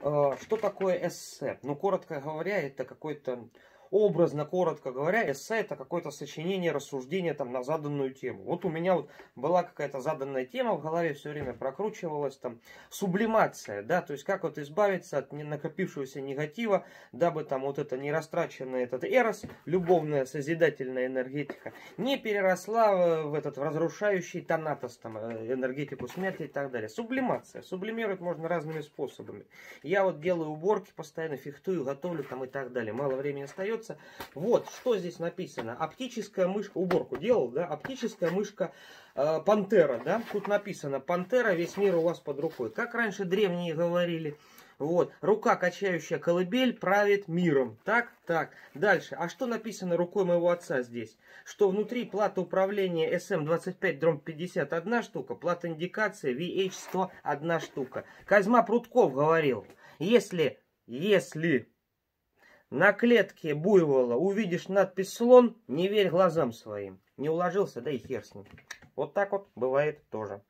Э, что такое эссе? Ну, коротко говоря, это какой-то образно, коротко говоря, эссе это какое-то сочинение, рассуждение там на заданную тему. Вот у меня вот была какая-то заданная тема в голове, все время прокручивалась там сублимация, да, то есть как вот избавиться от накопившегося негатива, дабы там вот это не растраченная этот эрос, любовная созидательная энергетика, не переросла в этот в разрушающий тонатос, там, э, энергетику смерти и так далее. Сублимация. Сублимировать можно разными способами. Я вот делаю уборки постоянно, фехтую, готовлю там и так далее. Мало времени остается остается. Вот, что здесь написано. Оптическая мышка, уборку делал, да? Оптическая мышка э, Пантера, да? Тут написано Пантера, весь мир у вас под рукой. Как раньше древние говорили. Вот, рука, качающая колыбель, правит миром. Так, так. Дальше. А что написано рукой моего отца здесь? Что внутри плата управления SM25 дром 50 одна штука, плата индикации VH100 одна штука. Козьма Прутков говорил, если, если на клетке буйвола увидишь надпись «слон», не верь глазам своим. Не уложился, да и хер с ним. Вот так вот бывает тоже.